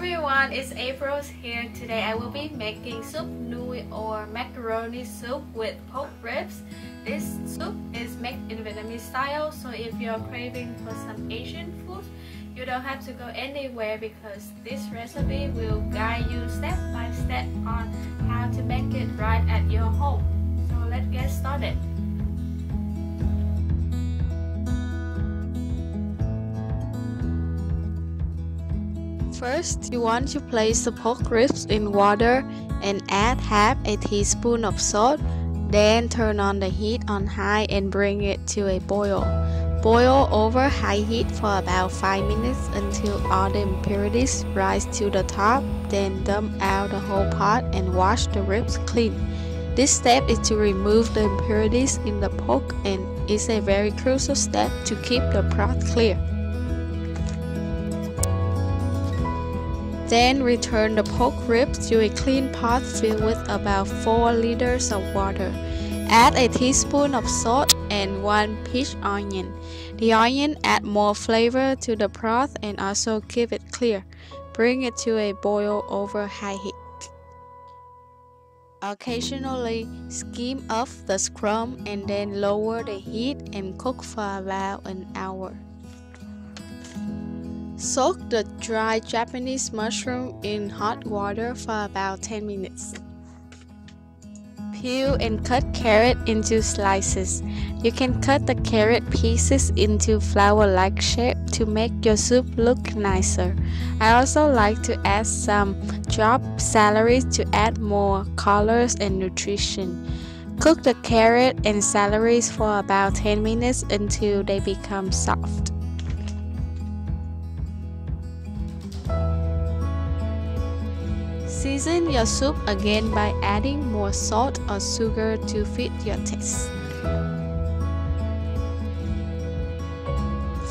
everyone, it's April's here. Today I will be making soup nui or macaroni soup with pork ribs. This soup is made in Vietnamese style, so if you're craving for some Asian food, you don't have to go anywhere because this recipe will guide you step by step on how to make it right at your home. So let's get started. First, you want to place the pork ribs in water and add half a teaspoon of salt. Then turn on the heat on high and bring it to a boil. Boil over high heat for about 5 minutes until all the impurities rise to the top. Then dump out the whole pot and wash the ribs clean. This step is to remove the impurities in the pork and is a very crucial step to keep the broth clear. Then return the pork ribs to a clean pot filled with about 4 liters of water. Add a teaspoon of salt and 1 peach onion. The onion add more flavor to the broth and also keep it clear. Bring it to a boil over high heat. Occasionally skim off the scum and then lower the heat and cook for about an hour. Soak the dry Japanese mushroom in hot water for about 10 minutes. Peel and cut carrot into slices. You can cut the carrot pieces into flower-like shape to make your soup look nicer. I also like to add some chopped celery to add more colors and nutrition. Cook the carrot and celery for about 10 minutes until they become soft. Season your soup again by adding more salt or sugar to fit your taste.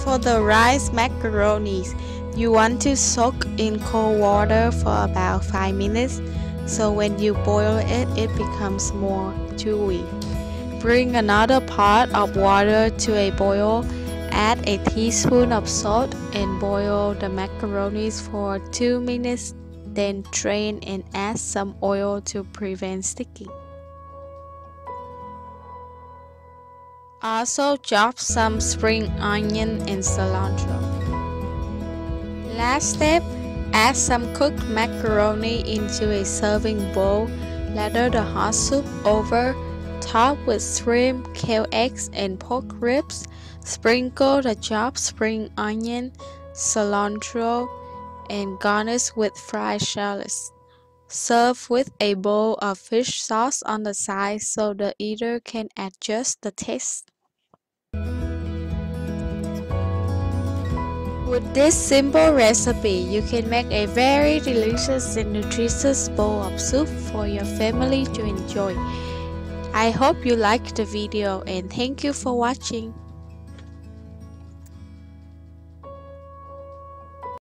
For the rice macaronis, you want to soak in cold water for about 5 minutes so when you boil it, it becomes more chewy. Bring another pot of water to a boil, add a teaspoon of salt and boil the macaronis for 2 minutes then drain and add some oil to prevent sticking. Also chop some spring onion and cilantro. Last step, add some cooked macaroni into a serving bowl. Lather the hot soup over, top with shrimp, quail eggs, and pork ribs. Sprinkle the chopped spring onion, cilantro, and garnish with fried shallots. Serve with a bowl of fish sauce on the side so the eater can adjust the taste. With this simple recipe, you can make a very delicious and nutritious bowl of soup for your family to enjoy. I hope you liked the video and thank you for watching.